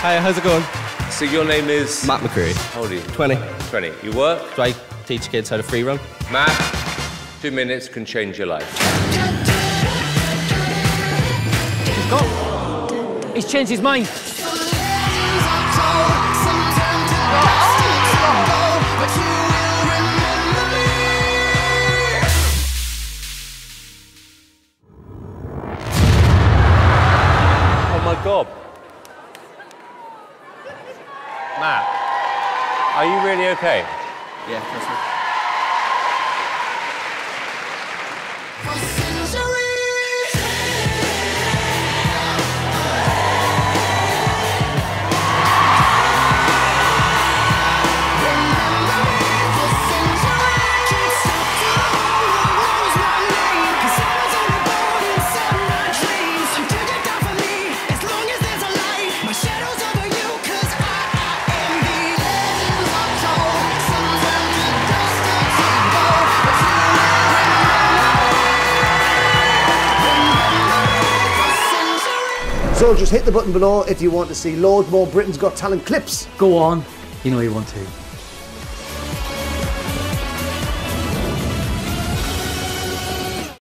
Hi, how's it going? So your name is Matt McCreary. How old are you? 20. 20. You work? Do I teach kids how to free run? Matt, two minutes can change your life. Go. He's changed his mind. Oh my God. Matt, are you really okay? Yeah, that's it. So just hit the button below if you want to see loads more Britain's Got Talent clips. Go on. You know you want to.